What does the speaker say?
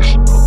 Bye.